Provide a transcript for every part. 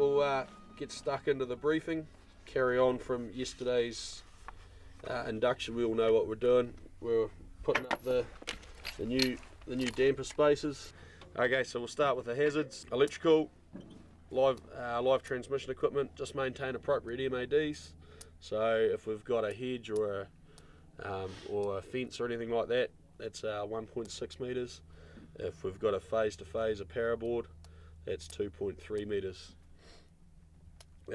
we'll uh, get stuck into the briefing. Carry on from yesterday's uh, induction. We all know what we're doing. We're putting up the the new the new damper spacers. Okay, so we'll start with the hazards. Electrical, live uh, live transmission equipment. Just maintain appropriate MADs. So if we've got a hedge or a um, or a fence or anything like that, that's uh, 1.6 meters. If we've got a phase to phase, a paraboard, that's 2.3 meters.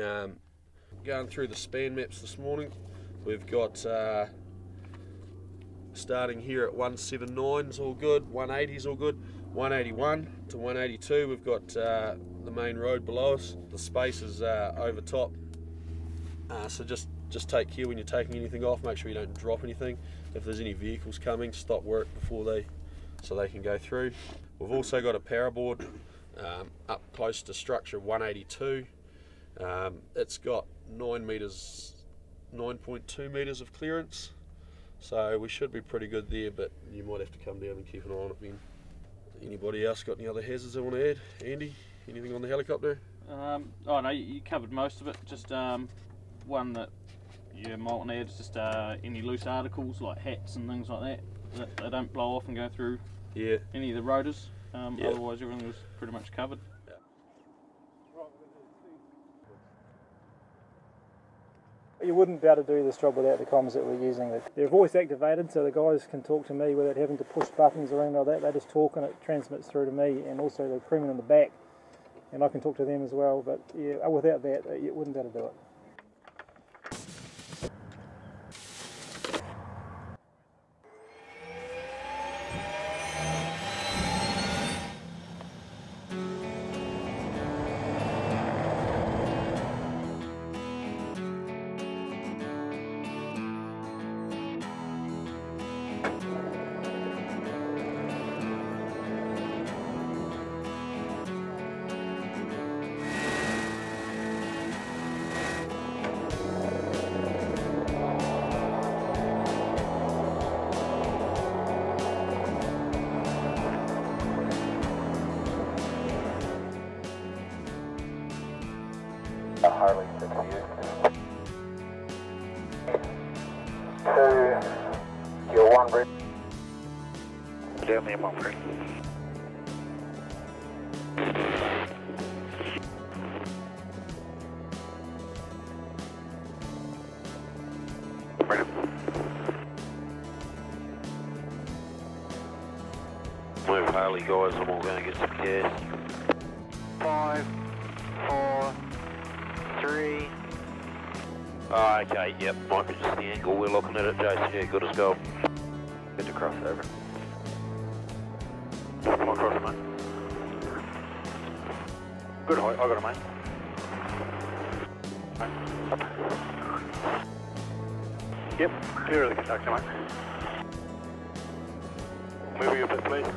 Um, going through the span maps this morning, we've got uh, starting here at 179 is all good, 180 is all good, 181 to 182 we've got uh, the main road below us. The space is uh, over top, uh, so just just take care when you're taking anything off. Make sure you don't drop anything. If there's any vehicles coming, stop work before they so they can go through. We've also got a paraboard um, up close to structure 182. Um, it's got nine meters, 9.2 meters of clearance, so we should be pretty good there. But you might have to come down and keep an eye on it. Then. Anybody else got any other hazards they want to add? Andy, anything on the helicopter? Um, oh no, you covered most of it. Just um, one that you might want to add is just uh, any loose articles like hats and things like that that they don't blow off and go through Yeah. any of the rotors. Um, Yeah. Otherwise, everything was pretty much covered. You wouldn't be able to do this job without the comms that we're using. They're voice activated, so the guys can talk to me without having to push buttons or anything like that. They just talk and it transmits through to me, and also the crewmen in the back, and I can talk to them as well. But yeah, without that, you wouldn't be able to do it. Harley six you. Two, you're one bridge. Down there, one bridge. Move Harley guys, I'm all going to get some gas. Five, four, three. Oh, okay, yep, might be just the angle we're looking at it, Jason. Yeah, good as gold. Good to cross over. Come across, mate. Good height, I got it, mate. Yep, clear of the conductor, mate. Move you a bit, please.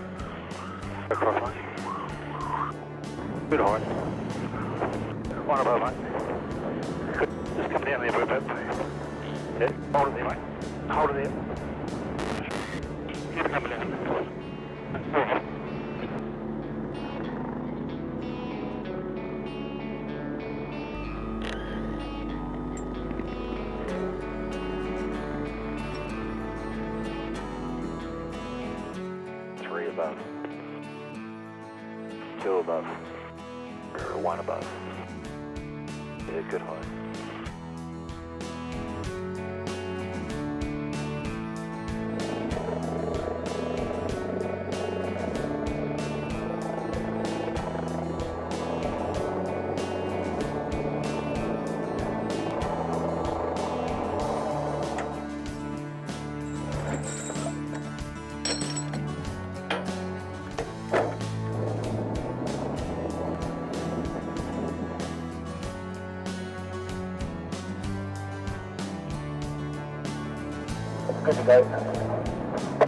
Across, mate. Good height. One above, mate. Just come down there for a bit. Yeah, hold it there, mate. Hold it there. Keep coming down. Above. Two above. Or one above. Yeah, good height. ください。